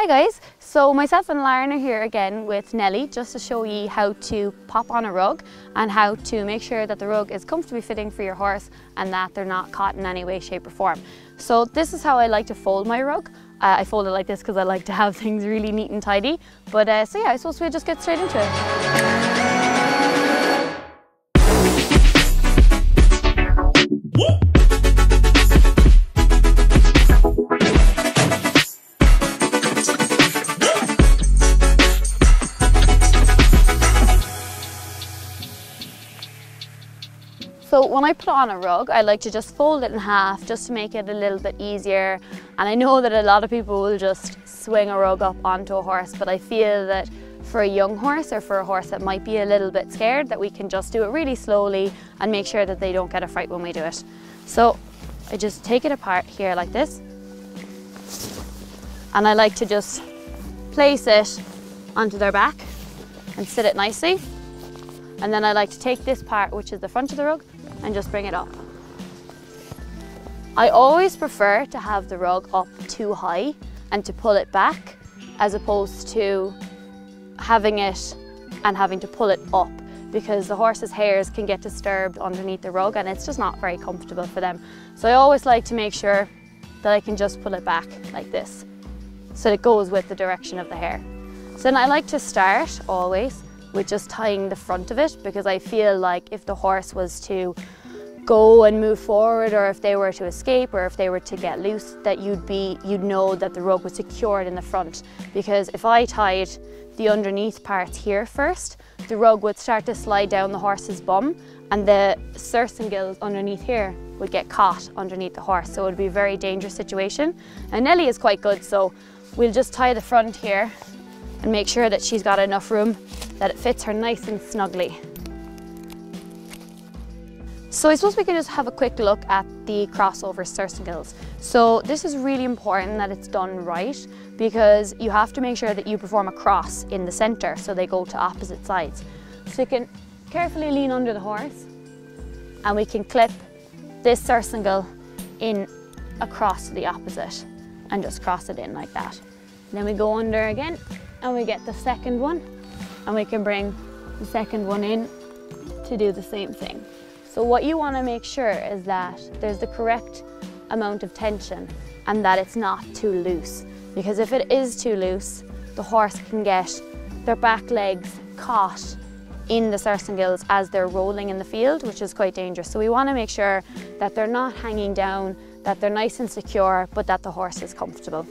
Hi guys, so myself and Lauren are here again with Nelly just to show you how to pop on a rug and how to make sure that the rug is comfortably fitting for your horse and that they're not caught in any way, shape or form. So this is how I like to fold my rug. Uh, I fold it like this because I like to have things really neat and tidy. But uh, so yeah, I suppose we'll just get straight into it. So when I put on a rug, I like to just fold it in half just to make it a little bit easier. And I know that a lot of people will just swing a rug up onto a horse, but I feel that for a young horse or for a horse that might be a little bit scared that we can just do it really slowly and make sure that they don't get a fright when we do it. So I just take it apart here like this. And I like to just place it onto their back and sit it nicely. And then I like to take this part, which is the front of the rug, and just bring it up. I always prefer to have the rug up too high and to pull it back as opposed to having it and having to pull it up because the horse's hairs can get disturbed underneath the rug and it's just not very comfortable for them. So I always like to make sure that I can just pull it back like this so it goes with the direction of the hair. So then I like to start always with just tying the front of it because I feel like if the horse was to go and move forward or if they were to escape or if they were to get loose that you'd be you'd know that the rope was secured in the front. Because if I tied the underneath parts here first the rug would start to slide down the horse's bum and the surcingle underneath here would get caught underneath the horse. So it would be a very dangerous situation. And Nelly is quite good so we'll just tie the front here and make sure that she's got enough room that it fits her nice and snugly. So I suppose we can just have a quick look at the crossover surcingles. So this is really important that it's done right because you have to make sure that you perform a cross in the center so they go to opposite sides. So you can carefully lean under the horse and we can clip this surcingle in across the opposite and just cross it in like that. Then we go under again and we get the second one and we can bring the second one in to do the same thing. So what you want to make sure is that there's the correct amount of tension and that it's not too loose because if it is too loose the horse can get their back legs caught in the surcingles as they're rolling in the field which is quite dangerous so we want to make sure that they're not hanging down that they're nice and secure but that the horse is comfortable.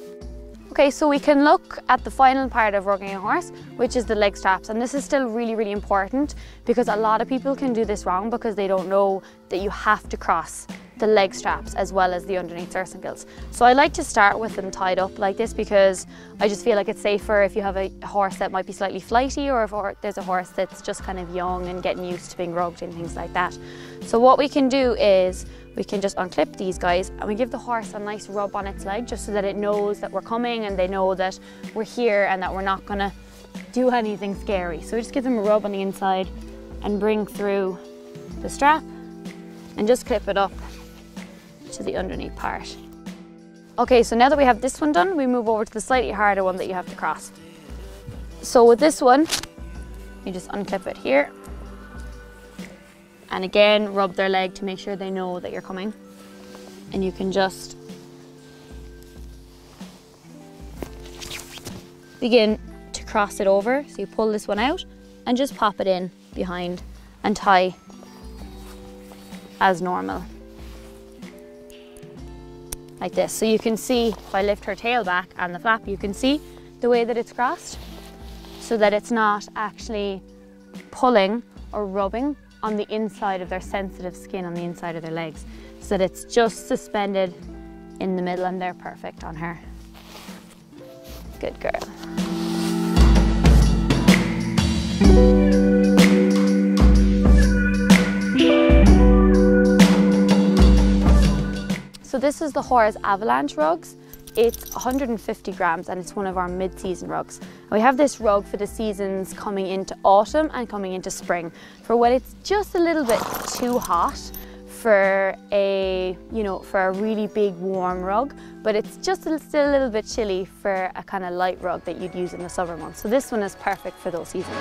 Okay, so we can look at the final part of rugging a horse, which is the leg straps. And this is still really, really important because a lot of people can do this wrong because they don't know that you have to cross the leg straps as well as the underneath surcingles. So I like to start with them tied up like this because I just feel like it's safer if you have a horse that might be slightly flighty or if there's a horse that's just kind of young and getting used to being rugged and things like that. So what we can do is we can just unclip these guys and we give the horse a nice rub on its leg just so that it knows that we're coming and they know that we're here and that we're not gonna do anything scary. So we just give them a rub on the inside and bring through the strap and just clip it up to the underneath part. Okay, so now that we have this one done, we move over to the slightly harder one that you have to cross. So with this one, you just unclip it here and again, rub their leg to make sure they know that you're coming. And you can just begin to cross it over. So you pull this one out and just pop it in behind and tie as normal. Like this. So you can see, if I lift her tail back and the flap, you can see the way that it's crossed so that it's not actually pulling or rubbing on the inside of their sensitive skin on the inside of their legs so that it's just suspended in the middle and they're perfect on her. Good girl. This is the Horze Avalanche rugs. It's 150 grams and it's one of our mid-season rugs. And we have this rug for the seasons coming into autumn and coming into spring for when it's just a little bit too hot for a, you know, for a really big warm rug, but it's just a, still a little bit chilly for a kind of light rug that you'd use in the summer months. So this one is perfect for those seasons.